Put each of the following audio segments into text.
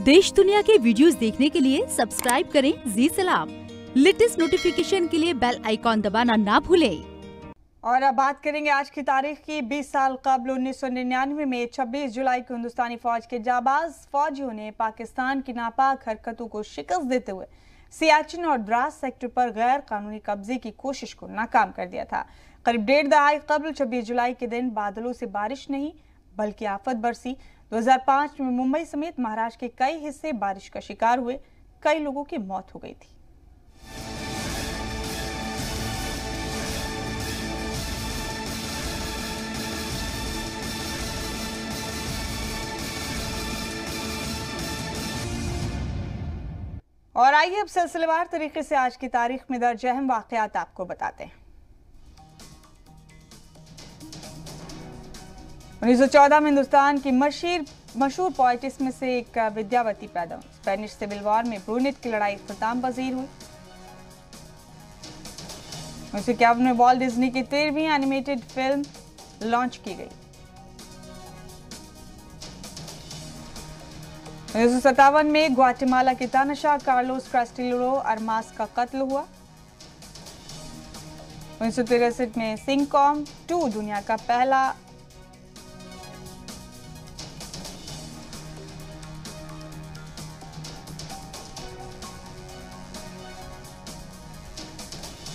देश दुनिया के वीडियोस देखने के लिए सब्सक्राइब करें जी सलाम। लेटेस्ट नोटिफिकेशन के लिए बेल आइकॉन दबाना ना भूलें। और अब बात करेंगे आज की तारीख की। 20 साल कबल 1999 में 26 जुलाई को हिंदुस्तानी फौज के जाबाज फौजियों ने पाकिस्तान की नापाक हरकतों को शिकस्त देते हुए सियाचिन और द्रास सेक्टर पर गैर कानूनी कब्जे की कोशिश को नाकाम कर दिया था। करीब डेढ़ दहाई कबल 26 जुलाई के दिन बादलों से बारिश नहीं, बल्कि आफत बरसी। 2005 में मुंबई समेत महाराष्ट्र के कई हिस्से बारिश का शिकार हुए, कई लोगों की मौत हो गई थी। और आइए अब सिलसिलेवार तरीके से आज की तारीख में दर्ज अहम वाकयात आपको बताते हैं। 1914 में हिंदुस्तान की मशहूर मशहूर पोइटिस में से एक विद्यावती पैदा हुई। स्पेनिश सिविल वॉर में ब्रूनेट की लड़ाई खताम पजीर हुई। उन्नीस इक्यावन में वॉल डिज्नी की तेरहवीं एनिमेटेड फ़िल्म लॉन्च की गई। उन्नीस सौ सत्तावन में ग्वाटेमाला के तानाशाह कार्लोस कास्टिलो अरमास का कत्ल हुआ। उन्नीस सौ तिरसठ में सिंगकॉम टू दुनिया का पहला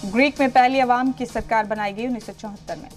ग्रीक में पहली आवाम की सरकार बनाई गई उन्नीस सौ चौहत्तर में।